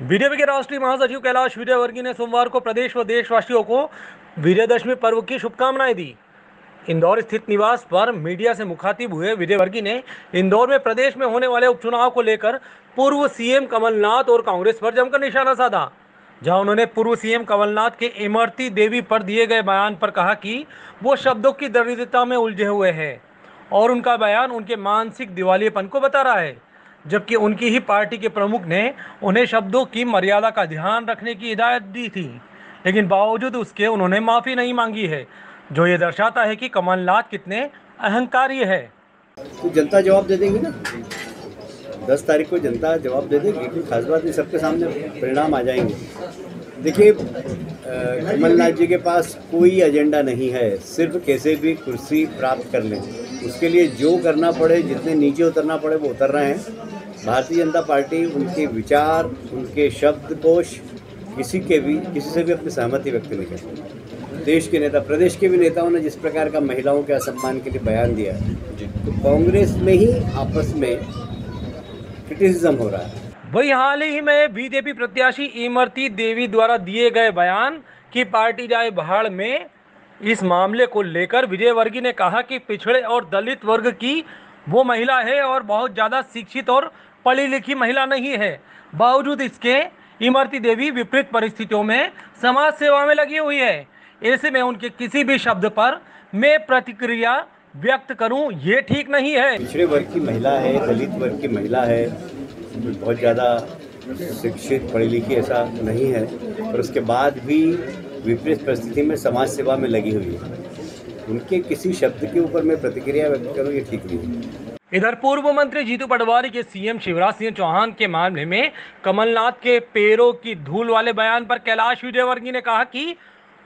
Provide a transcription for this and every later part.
BJP के राष्ट्रीय महासचिव कैलाश विजयवर्गीय ने सोमवार को प्रदेश व देशवासियों को विजयदशमी पर्व की शुभकामनाएँ दी। इंदौर स्थित निवास पर मीडिया से मुखातिब हुए विजयवर्गीय ने इंदौर में प्रदेश में होने वाले उपचुनाव को लेकर पूर्व सीएम कमलनाथ और कांग्रेस पर जमकर निशाना साधा, जहाँ उन्होंने पूर्व सीएम कमलनाथ के इमरती देवी पर दिए गए बयान पर कहा कि वो शब्दों की दरिद्रता में उलझे हुए हैं और उनका बयान उनके मानसिक दिवालियेपन को बता रहा है। जबकि उनकी ही पार्टी के प्रमुख ने उन्हें शब्दों की मर्यादा का ध्यान रखने की हिदायत दी थी। लेकिन बावजूद उसके उन्होंने माफ़ी नहीं मांगी है, जो ये दर्शाता है कि कमलनाथ कितने अहंकारी है। तो जनता जवाब दे देगी ना? दस तारीख को जनता जवाब दे देगी, कोई खास बात नहीं, सबके सामने परिणाम आ जाएँगे। देखिए कमलनाथ जी के पास कोई एजेंडा नहीं है, सिर्फ़ कैसे भी कुर्सी प्राप्त कर लें उसके लिए जो करना पड़े, जितने नीचे उतरना पड़े, वो उतर रहे हैं। भारतीय जनता पार्टी उनके विचार उनके शब्द शब्दकोश किसी के भी किसी से भी अपनी सहमति व्यक्त नहीं करते। देश के नेता प्रदेश के भी नेताओं ने जिस प्रकार का महिलाओं के असम्मान के लिए बयान दिया है तो कांग्रेस में ही आपस में क्रिटिसिज्म हो रहा है। वही हाल ही में बीजेपी प्रत्याशी इमरती देवी द्वारा दिए गए बयान की पार्टी जाए भाड़ में इस मामले को लेकर विजय वर्गीय ने कहा कि पिछड़े और दलित वर्ग की वो महिला है और बहुत ज़्यादा शिक्षित और पढ़ी लिखी महिला नहीं है। बावजूद इसके, इमरती देवी विपरीत परिस्थितियों में समाज सेवा में लगी हुई है। ऐसे में उनके किसी भी शब्द पर मैं प्रतिक्रिया व्यक्त करूँ, ये ठीक नहीं है। पिछड़े वर्ग की महिला है, दलित वर्ग की महिला है, बहुत ज़्यादा शिक्षित पढ़ी लिखी ऐसा नहीं है, पर उसके बाद भी विपरीत परिस्थिति में समाज सेवा में लगी हुई है। उनके किसी शब्द के ऊपर मैं प्रतिक्रिया व्यक्त करूँ, ये ठीक नहीं है। इधर पूर्व मंत्री जीतू पटवारी के सीएम शिवराज सिंह चौहान के मामले में कमलनाथ के पैरों की धूल वाले बयान पर कैलाश विजयवर्गीय ने कहा कि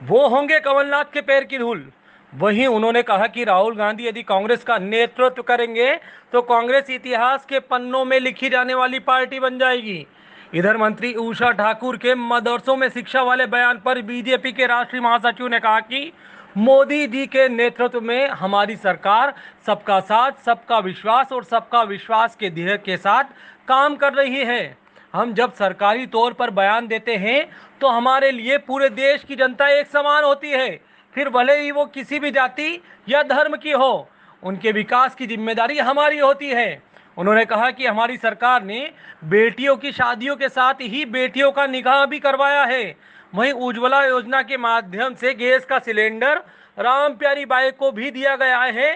वो होंगे कमलनाथ के पैर की धूल। वहीं उन्होंने कहा कि राहुल गांधी यदि कांग्रेस का नेतृत्व करेंगे तो कांग्रेस इतिहास के पन्नों में लिखी जाने वाली पार्टी बन जाएगी। इधर मंत्री उषा ठाकुर के मदरसों में शिक्षा वाले बयान पर बीजेपी के राष्ट्रीय महासचिव ने कहा कि मोदी जी के नेतृत्व में हमारी सरकार सबका साथ, सबका विश्वास और सबका विश्वास के ध्येय के साथ काम कर रही है। हम जब सरकारी तौर पर बयान देते हैं तो हमारे लिए पूरे देश की जनता एक समान होती है। फिर भले ही वो किसी भी जाति या धर्म की हो, उनके विकास की ज़िम्मेदारी हमारी होती है। उन्होंने कहा कि हमारी सरकार ने बेटियों की शादियों के साथ ही बेटियों का निकाह भी करवाया है। वहीं उज्ज्वला योजना के माध्यम से गैस का सिलेंडर राम प्यारी बाई को भी दिया गया है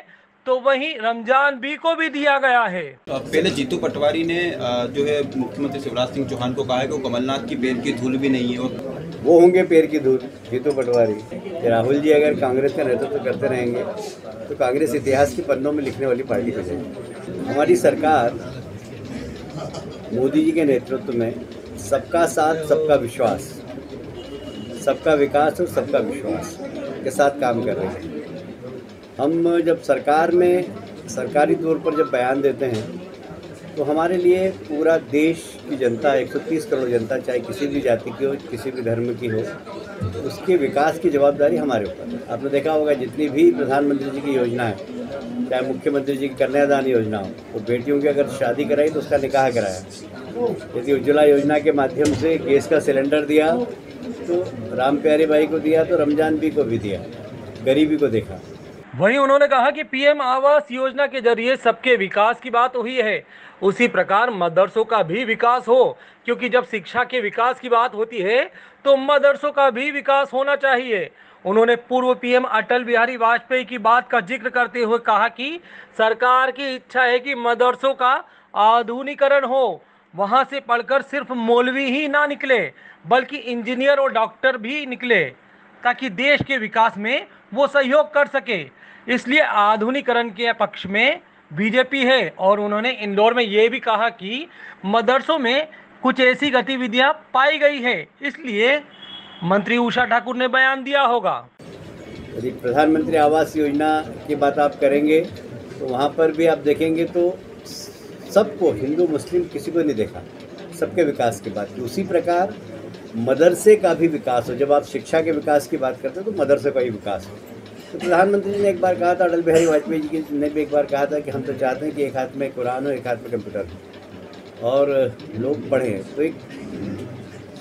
तो वहीं रमज़ान बी को भी दिया गया है। पहले जीतू पटवारी ने जो है मुख्यमंत्री शिवराज सिंह चौहान को कहा है कि कमलनाथ की पैर की धूल भी नहीं है और वो होंगे पैर की धूल जीतू पटवारी। राहुल जी अगर कांग्रेस का नेतृत्व तो करते रहेंगे तो कांग्रेस इतिहास के पन्नों में लिखने वाली पार्टी हो जाएगी। हमारी सरकार मोदी जी के नेतृत्व में सबका साथ सबका विश्वास सबका विकास और सबका विश्वास के साथ काम कर रहे हैं। हम जब सरकार में, सरकारी तौर पर जब बयान देते हैं तो हमारे लिए पूरा देश की जनता 130 करोड़ जनता, चाहे किसी भी जाति की हो, किसी भी धर्म की हो, उसके विकास की जवाबदारी हमारे ऊपर है। आपने देखा होगा, जितनी भी प्रधानमंत्री जी की योजना है, चाहे मुख्यमंत्री जी की कन्यादान योजना हो तो बेटियों की अगर शादी कराई तो उसका निकाह कराया। यदि उज्ज्वला योजना के माध्यम से गैस का सिलेंडर दिया तो राम प्यारे भाई को दिया तो रमज़ान भी को भी दिया, गरीबी को देखा। वहीं उन्होंने कहा कि पीएम आवास योजना के ज़रिए सबके विकास की बात हुई है। उसी प्रकार मदरसों का भी विकास हो, क्योंकि जब शिक्षा के विकास की बात होती है तो मदरसों का भी विकास होना चाहिए। उन्होंने पूर्व पीएम अटल बिहारी वाजपेयी की बात का ज़िक्र करते हुए कहा कि सरकार की इच्छा है कि मदरसों का आधुनिकरण हो। वहाँ से पढ़कर सिर्फ़ मौलवी ही ना निकले, बल्कि इंजीनियर और डॉक्टर भी निकले, ताकि देश के विकास में वो सहयोग कर सके। इसलिए आधुनिकरण के पक्ष में बीजेपी है, और उन्होंने इंदौर में ये भी कहा कि मदरसों में कुछ ऐसी गतिविधियाँ पाई गई है। इसलिए मंत्री उषा ठाकुर ने बयान दिया होगा। यदि प्रधानमंत्री आवास योजना की बात आप करेंगे तो वहाँ पर भी आप देखेंगे तो सबको हिंदू, मुस्लिम किसी को नहीं देखा। सबके विकास की बात की। उसी प्रकार मदरसे का भी विकास हो। जब आप शिक्षा के विकास की बात करते हो तो मदरसे का ही विकास हो। तो प्रधानमंत्री जी ने एक बार कहा था, अटल बिहारी वाजपेयी जी ने भी एक बार कहा था कि हम तो चाहते हैं कि एक हाथ में कुरान हो, एक हाथ में कंप्यूटर हो। और लोग पढ़ें तो एक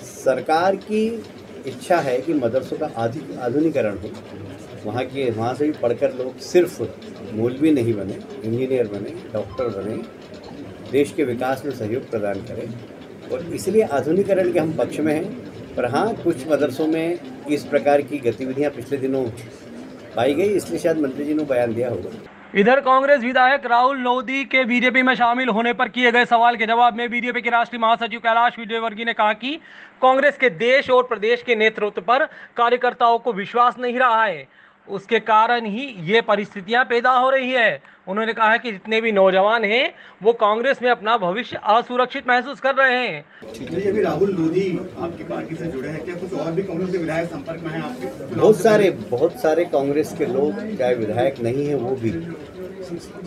सरकार की इच्छा है कि मदरसों का आधु- आधुनिकरण हो। वहाँ के वहाँ से भी पढ़कर लोग सिर्फ़ मौलवी नहीं बने, इंजीनियर बने, डॉक्टर बने देश के विकास में सहयोग प्रदान करें। और इसलिए आधुनिकरण के हम पक्ष में हैं, पर हाँ कुछ मदरसों में इस प्रकार की गतिविधियाँ पिछले दिनों पाई गई, इसलिए शायद मंत्री जी ने बयान दिया होगा। इधर कांग्रेस विधायक राहुल लोधी के बीजेपी में शामिल होने पर किए गए सवाल के जवाब में बीजेपी के राष्ट्रीय महासचिव कैलाश विजयवर्गीय ने कहा कि कांग्रेस के देश और प्रदेश के नेतृत्व पर कार्यकर्ताओं को विश्वास नहीं रहा है। उसके कारण ही ये परिस्थितियाँ पैदा हो रही है। उन्होंने कहा कि जितने भी नौजवान हैं वो कांग्रेस में अपना भविष्य असुरक्षित महसूस कर रहे हैं। अभी राहुल लोधी आपकी पार्टी से जुड़े हैं। क्या कुछ और भी कांग्रेस के विधायक संपर्क में हैं आपके? बहुत सारे बहुत सारे कांग्रेस के लोग चाहे विधायक नहीं है वो भी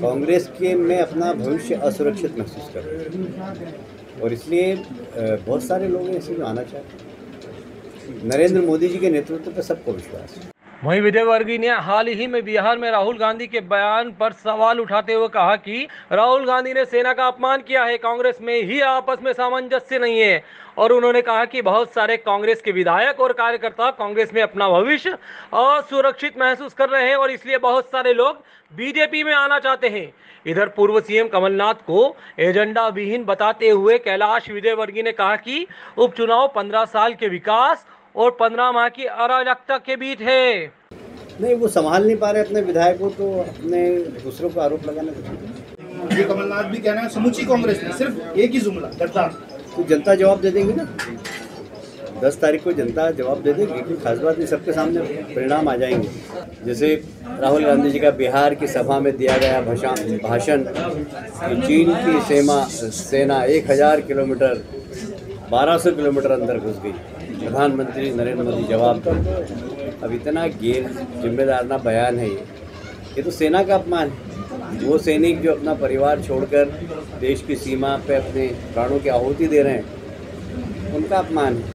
कांग्रेस के में अपना भविष्य असुरक्षित महसूस कर रहे हैं। और इसलिए बहुत सारे लोग ऐसे जो आना चाहते हैं। नरेंद्र मोदी जी के नेतृत्व पर सबको विश्वास है। वहीं विजयवर्गीय ने हाल ही में बिहार में राहुल गांधी के बयान पर सवाल उठाते हुए कहा कि राहुल गांधी ने सेना का अपमान किया है, कांग्रेस में ही आपस में सामंजस्य नहीं है। और उन्होंने कहा कि बहुत सारे कांग्रेस के विधायक और कार्यकर्ता कांग्रेस में अपना भविष्य असुरक्षित महसूस कर रहे हैं और इसलिए बहुत सारे लोग बीजेपी में आना चाहते हैं। इधर पूर्व सीएम कमलनाथ को एजेंडा विहीन बताते हुए कैलाश विजयवर्गीय ने कहा कि उपचुनाव पंद्रह साल के विकास और पंद्रह माह की अराजकता के बीच है। नहीं वो संभाल नहीं पा रहे अपने विधायकों तो अपने दूसरों को आरोप लगाना ये कमलनाथ भी कह रहे हैं समूची कांग्रेस में सिर्फ़ एक ही जुमला गद्दार तो जनता जवाब दे देगी ना। दस तारीख को जनता जवाब दे देगी कोई खास बात नहीं सबके सामने परिणाम आ जाएँगे। जैसे राहुल गांधी जी का बिहार की सभा में दिया गया भाषण कि चीन की सेना सेना एक हज़ार किलोमीटर बारह सौ किलोमीटर अंदर घुस गई। प्रधानमंत्री नरेंद्र मोदी जवाब दें। अब इतना गैर जिम्मेदाराना बयान है ये। ये तो सेना का अपमान है। वो सैनिक जो अपना परिवार छोड़कर देश की सीमा पे अपने प्राणों की आहुति दे रहे हैं, उनका अपमान है।